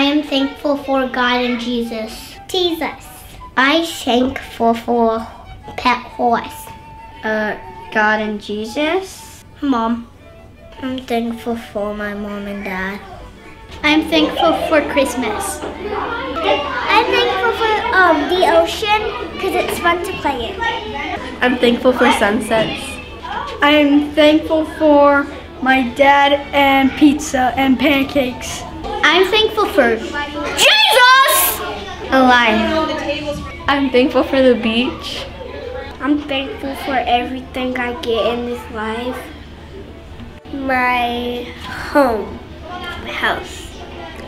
I am thankful for God and Jesus. Jesus. I am thankful for pet horse. Uh, God and Jesus. Mom. I'm thankful for my mom and dad. I'm thankful for Christmas. I'm thankful for um, the ocean because it's fun to play in. I'm thankful for sunsets. I'm thankful for my dad and pizza and pancakes. I'm thankful for Jesus! Alive. I'm thankful for the beach. I'm thankful for everything I get in this life. My home, my house.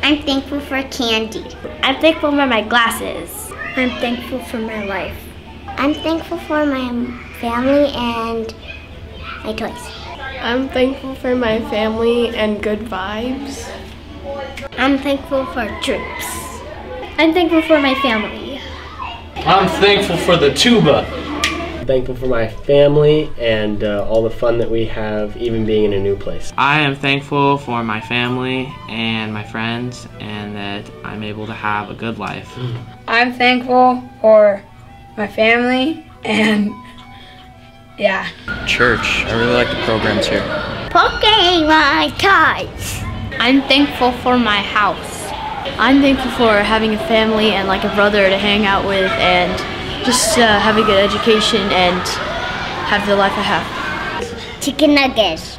I'm thankful for candy. I'm thankful for my glasses. I'm thankful for my life. I'm thankful for my family and my toys. I'm thankful for my family and good vibes. I'm thankful for trips. I'm thankful for my family. I'm thankful for the tuba. thankful for my family and uh, all the fun that we have, even being in a new place. I am thankful for my family and my friends and that I'm able to have a good life. I'm thankful for my family and yeah. Church. I really like the programs here. Pokemon cards. I'm thankful for my house. I'm thankful for having a family and like a brother to hang out with and just uh, have a good education and have the life I have. Chicken nuggets.